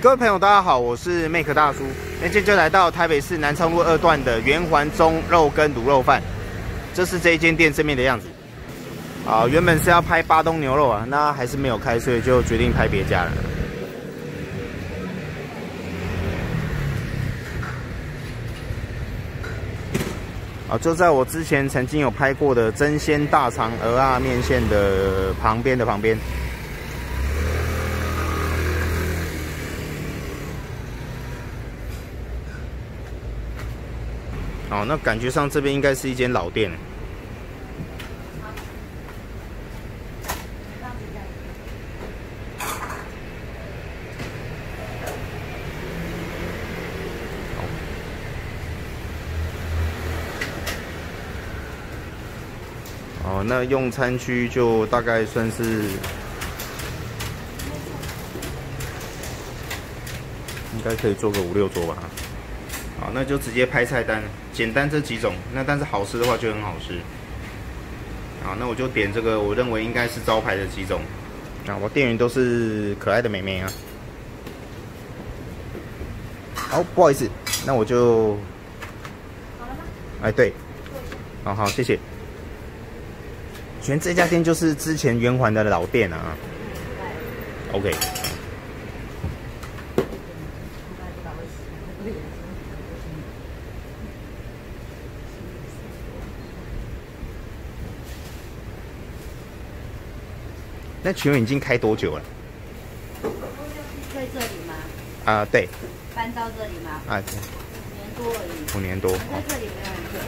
各位朋友，大家好，我是 Make 大叔。那今天就来到台北市南昌路二段的圆环中肉跟卤肉饭，这是这一间店正面的样子。啊，原本是要拍巴东牛肉啊，那还是没有开，所以就决定拍别家了。啊，就在我之前曾经有拍过的真鲜大肠鹅啊面线的旁边的旁边。哦，那感觉上这边应该是一间老店。哦，那用餐区就大概算是，应该可以坐个五六桌吧。好，那就直接拍菜单，简单这几种。那但是好吃的话就很好吃。好，那我就点这个，我认为应该是招牌的几种。啊，我店员都是可爱的美眉啊。好，不好意思，那我就，好了吗？哎，对，好好，谢谢。全这家店就是之前圆环的老店啊。OK。那请问已经开多久了？在这里吗？啊，对。搬到这里吗？啊，对。五年多而已。五年多。在这里没有很久，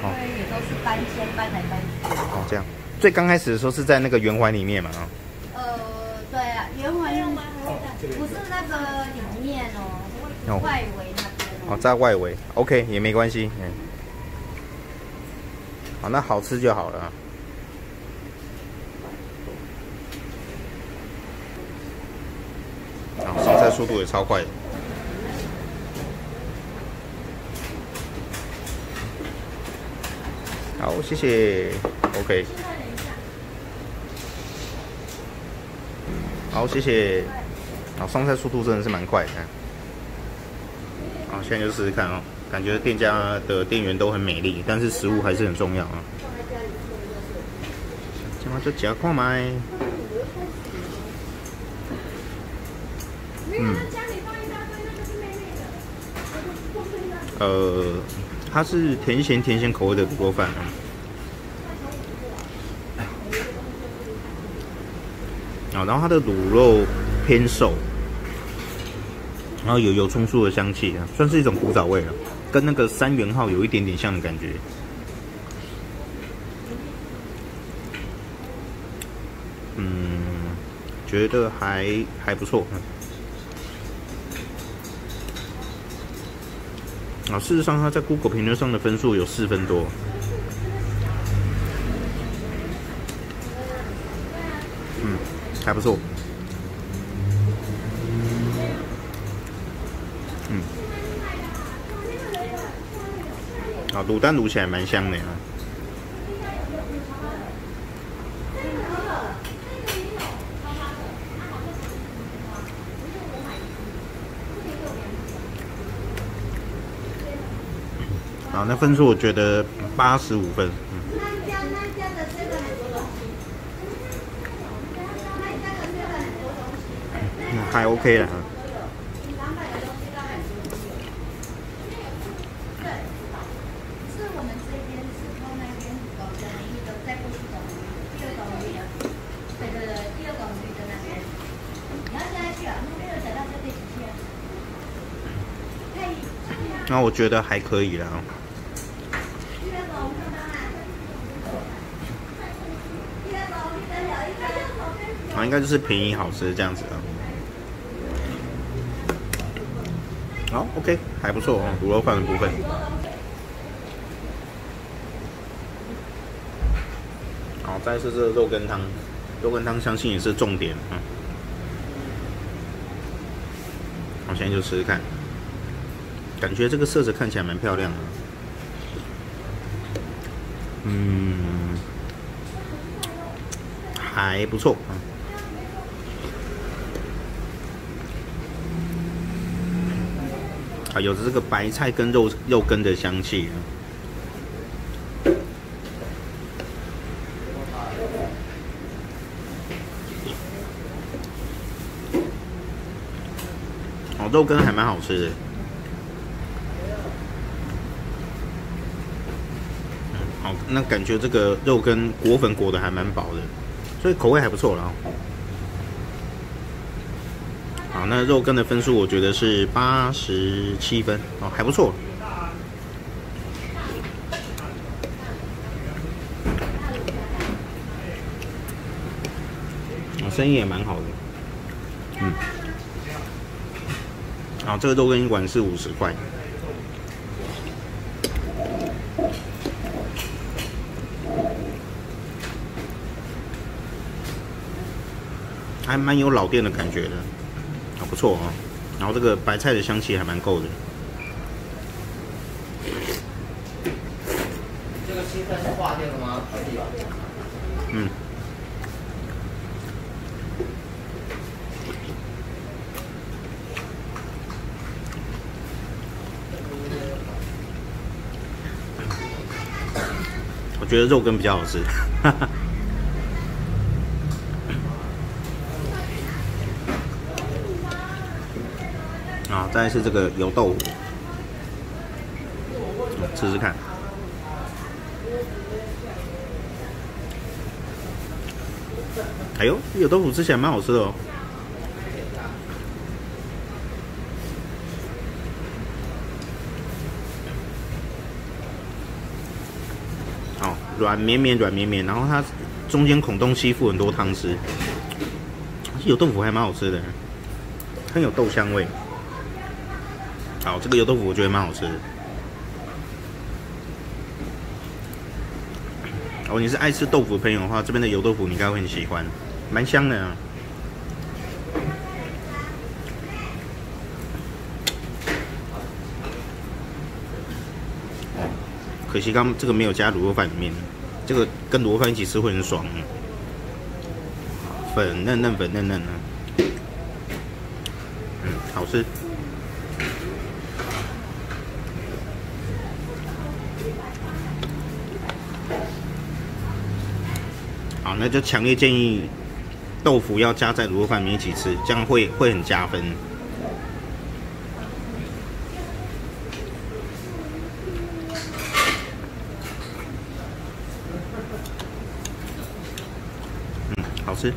因为也都是搬迁搬来搬去。哦，这样。最刚开始的时候是在那个圆环里面嘛？啊。呃，对啊，圆环不是那个里面哦，外围那边。哦，在外围，OK 也没关系，嗯。好，那好吃就好了。上菜速度也超快的。好，谢谢。OK。好，谢谢。好，上菜速度真的是蛮快的。好，现在就试试看哦。感觉店家的店员都很美丽，但是食物还是很重要啊。今晚就加快买。嗯，呃，它是甜咸甜咸口味的卤肉饭啊。然后它的卤肉偏瘦，然后有有葱酥的香气啊，算是一种古早味了，跟那个三元号有一点点像的感觉。嗯，觉得还还不错。啊，事实上，它在 Google 评论上的分数有四分多。嗯，还不错。嗯。啊，卤蛋卤起来蛮香的啊。好，那分数我觉得八十五分，嗯，还 OK 了。那我觉得还可以了。啊，应该就是便宜好吃这样子啊。好，OK，还不错哦，卤肉饭的部分。好，再是这个肉羹汤，肉羹汤相信也是重点啊。我现在就试试看，感觉这个色泽看起来蛮漂亮的。嗯，还不错啊。啊，有着这个白菜跟肉肉根的香气。哦，肉根还蛮好吃的。好，那感觉这个肉跟裹粉裹的还蛮薄的，所以口味还不错了。好，那肉羹的分数我觉得是八十七分哦，还不错。哦，生意也蛮好的。嗯。好，这个肉羹一碗是五十块，还蛮有老店的感觉的。不错啊，然后这个白菜的香气还蛮够的。这个青菜是化掉的吗？可以吧？嗯。我觉得肉羹比较好吃。哈哈。啊，再是这个油豆腐，试试看。哎呦，油豆腐吃起来蛮好吃的哦。哦，软绵绵，软绵绵，然后它中间孔洞吸附很多汤汁，油豆腐还蛮好吃的，很有豆香味。好，这个油豆腐我觉得蛮好吃的。哦，你是爱吃豆腐的朋友的话，这边的油豆腐你应该会很喜欢，蛮香的啊。可惜刚这个没有加卤肉饭里面，这个跟卤肉饭一起吃会很爽。粉嫩嫩，粉嫩嫩的，嗯，好吃。那就强烈建议豆腐要加在卤肉饭里面一起吃，这样会会很加分。嗯，好吃。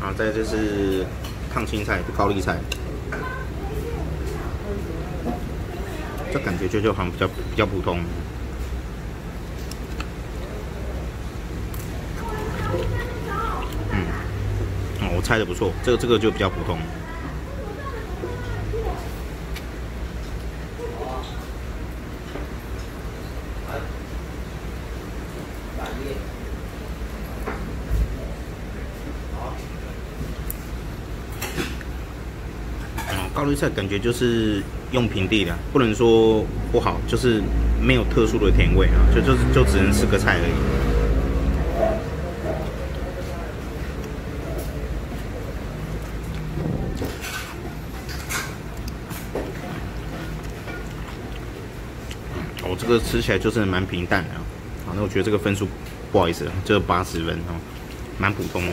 啊，再就是烫青菜，高丽菜，这感觉就就好像比较比较普通。猜的不错，这个这个就比较普通。高丽菜感觉就是用平地的，不能说不好，就是没有特殊的甜味啊，就就就只能吃个菜而已。这个吃起来就是蛮平淡的，好，那我觉得这个分数不好意思，这八十分哦，蛮普通的。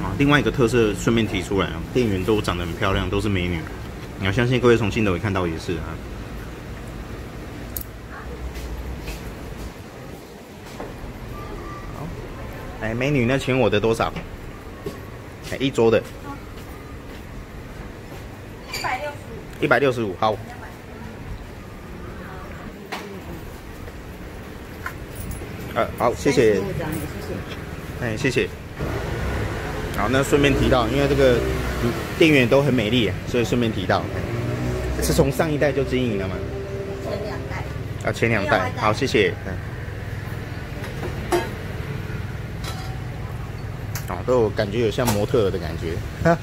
啊，另外一个特色顺便提出来啊，店员都长得很漂亮，都是美女，你要相信各位从镜头里看到也是啊。哎，美女，那请我的多少？哎，一桌的，一百六十五，一百六十五，好。呃，好，谢谢。哎，谢谢。好，那顺便提到，因为这个店员都很美丽，所以顺便提到，是从上一代就经营了吗？前两代。啊，前两代。好，谢谢。嗯。哦，感觉有像模特的感觉，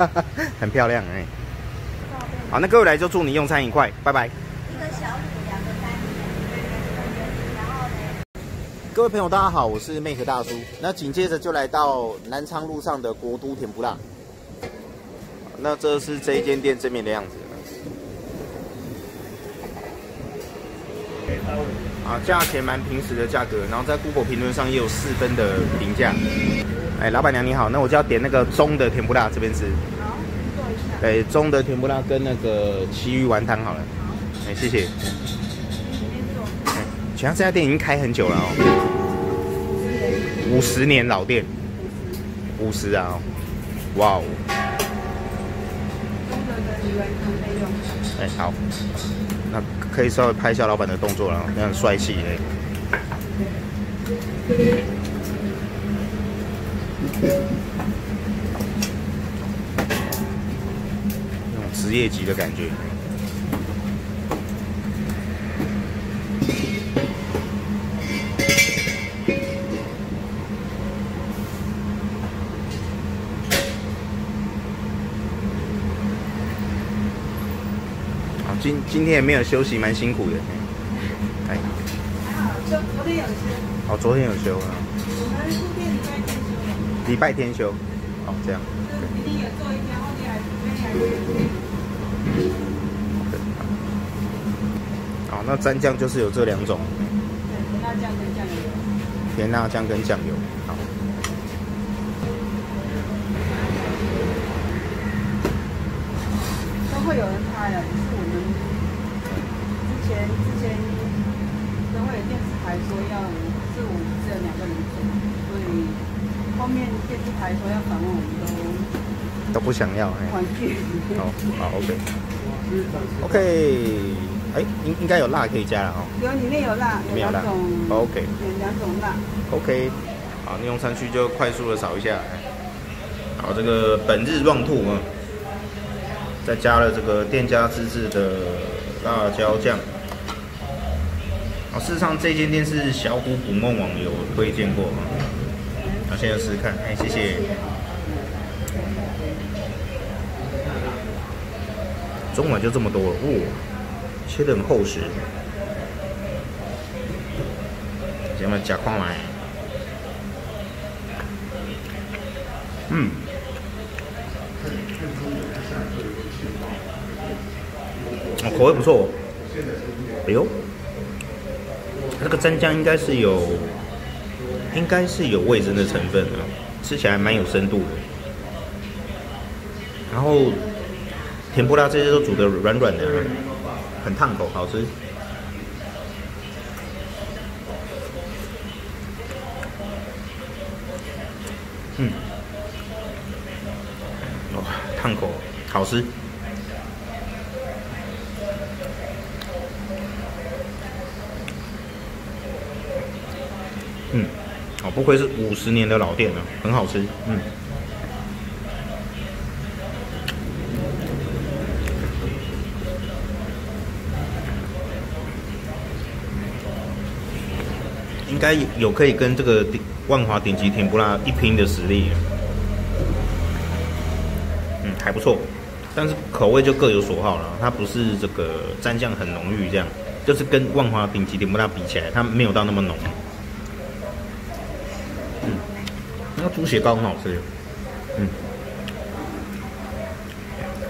很漂亮哎。好，那各位来就祝你用餐愉快，拜拜。各位朋友，大家好，我是 Make 大叔。那紧接着就来到南昌路上的国都甜不辣。那这是这一间店正面的样子。啊，价钱蛮平时的价格，然后在 Google 评论上也有四分的评价。哎，老板娘你好，那我就要点那个中的甜不辣，这边是。好，做一下。哎，中的甜不辣跟那个奇鱼丸汤好了。好。哎，谢谢。全家这家店已经开很久了哦，五十年老店，五十啊，哇哦！哎，好，那可以稍微拍一下老板的动作了，那很帅气哎，那种职业级的感觉。今今天也没有休息，蛮辛苦的。哎，还好，就昨天有休。哦，昨天有休啊。礼拜天休。哦，这样。明天也做一天，后天还明天还好，那蘸酱就是有这两种。甜辣酱跟酱油。甜辣酱跟酱油。好。都会有人拍的前。之前都会有电视台说要四五只有两个人做，所以后面电视台说要访问我们都都不想要，玩具。好，好，OK。OK，哎，应应该有辣可以加了哦。有，里面有辣，有两种。OK。有两种辣。OK。好，你用餐区就快速的扫一下。好，这个本日旺兔啊，再加了这个店家自制的辣椒酱。哦，事实上这间店是小虎捕梦网有推荐过啊。先试试看，哎，谢谢。中碗就这么多了，哇，切的很厚实。咱们夹矿来。嗯。哦，口味不错。哎呦。那个蘸酱应该是有，应该是有味噌的成分啊，吃起来蛮有深度的。然后甜不辣这些都煮的软软的，很烫口，好吃。嗯，哇，烫口，好吃。嗯，哦，不愧是五十年的老店了，很好吃。嗯，应该有可以跟这个万华顶级甜不辣一拼的实力。嗯，还不错，但是口味就各有所好了。它不是这个蘸酱很浓郁，这样就是跟万华顶级甜不辣比起来，它没有到那么浓。那猪血糕很好吃，嗯，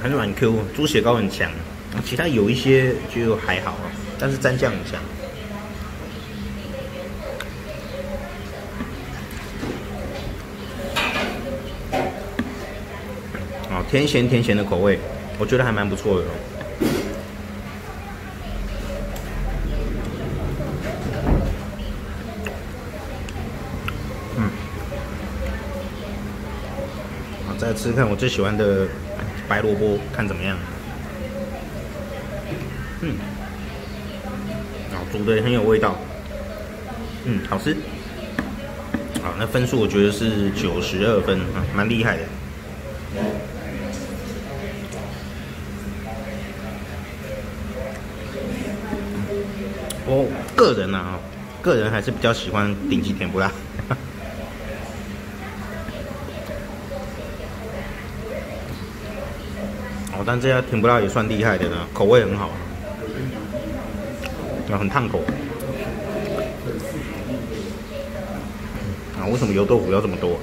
很软 Q，猪血糕很强，其他有一些就还好，但是蘸酱很强。哦，甜咸甜咸的口味，我觉得还蛮不错的。嗯吃看我最喜欢的白萝卜，看怎么样？嗯，啊，煮的很有味道，嗯，好吃。好，那分数我觉得是九十二分啊，蛮厉害的。我个人呢，个人还是比较喜欢顶级甜不辣。但这家甜不辣也算厉害的呢，口味很好，啊，很烫口。啊，为什么油豆腐要这么多？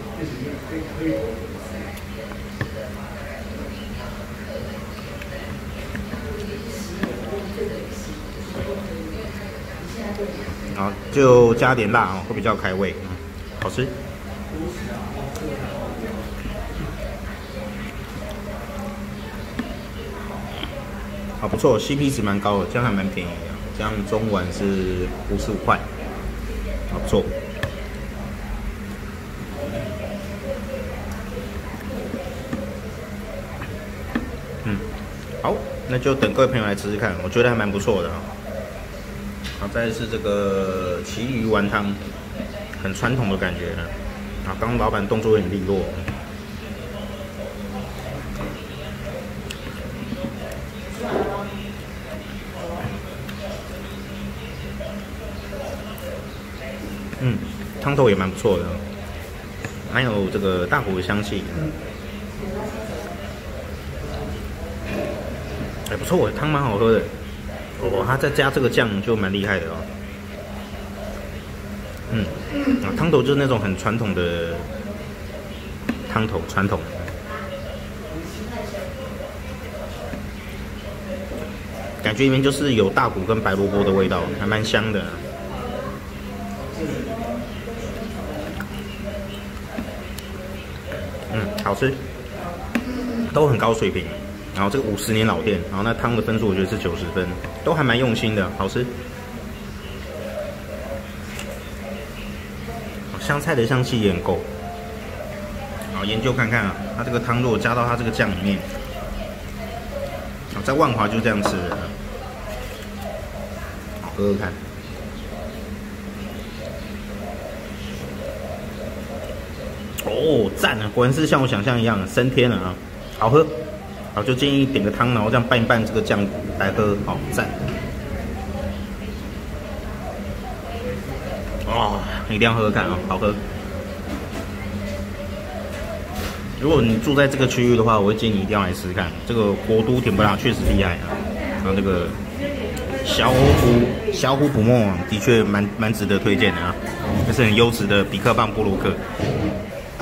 啊，就加点辣哦，会比较开胃，好吃。啊，不错，CP 值蛮高的，这样还蛮便宜的，这样中碗是五十五块，啊，不错。嗯，好，那就等各位朋友来吃吃看，我觉得还蛮不错的啊。好，再是这个旗鱼丸汤，很传统的感觉呢。啊，刚老板动作很利落。汤头也蛮不错的，还有这个大骨的香气，还不错，汤蛮好喝的。哦，它再加这个酱就蛮厉害的哦。嗯，啊，汤头就是那种很传统的汤头，传统。感觉里面就是有大骨跟白萝卜的味道，还蛮香的。好吃，都很高水平。然后这个五十年老店，然后那汤的分数我觉得是九十分，都还蛮用心的，好吃。香菜的香气也很够。好，研究看看啊，它这个汤如果加到它这个酱里面，在万华就这样吃的，喝喝看。哦，赞啊！果然是像我想象一样，升天了啊，好喝。好，就建议点个汤，然后这样拌一拌这个酱来喝，好赞！哇，一定要喝喝看啊，好喝！如果你住在这个区域的话，我会建议你一定要来试试看，这个国都甜不辣确实厉害啊。然后这个小虎小虎捕梦的确蛮蛮值得推荐的啊，这是很优质的比克棒波罗克。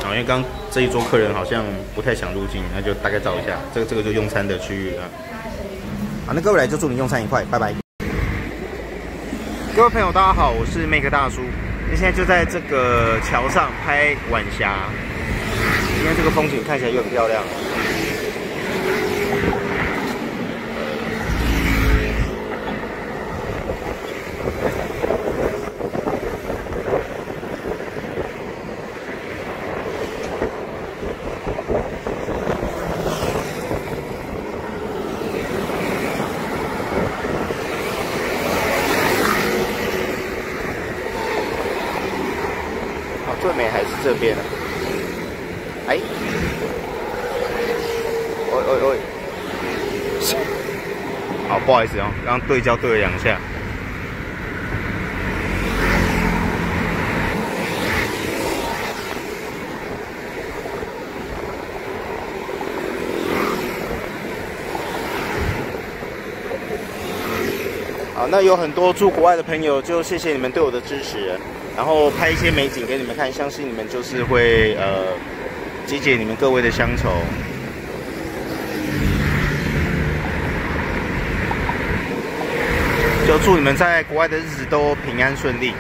好，因为刚这一桌客人好像不太想入境，那就大概照一下。这个这个就用餐的区域啊。好，那各位来就祝你用餐愉快，拜拜。各位朋友，大家好，我是 Make 大叔。那现在就在这个桥上拍晚霞，今天这个风景看起来又很漂亮。最美还是这边啊！哎，喂喂喂，好，不好意思哦，刚刚对焦对了两下。好，那有很多住国外的朋友，就谢谢你们对我的支持。然后拍一些美景给你们看，相信你们就是会呃集结你们各位的乡愁。祝你们在国外的日子都平安顺利。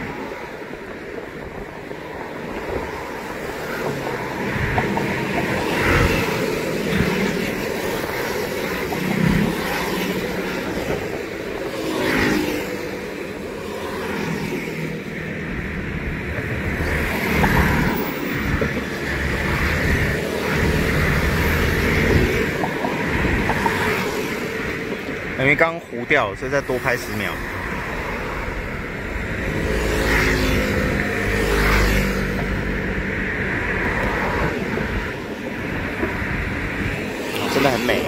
因为刚糊掉，所以再多拍十秒。真的很美。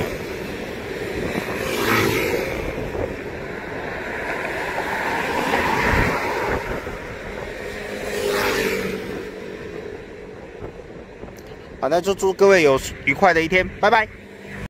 好，那就祝各位有愉快的一天，拜拜。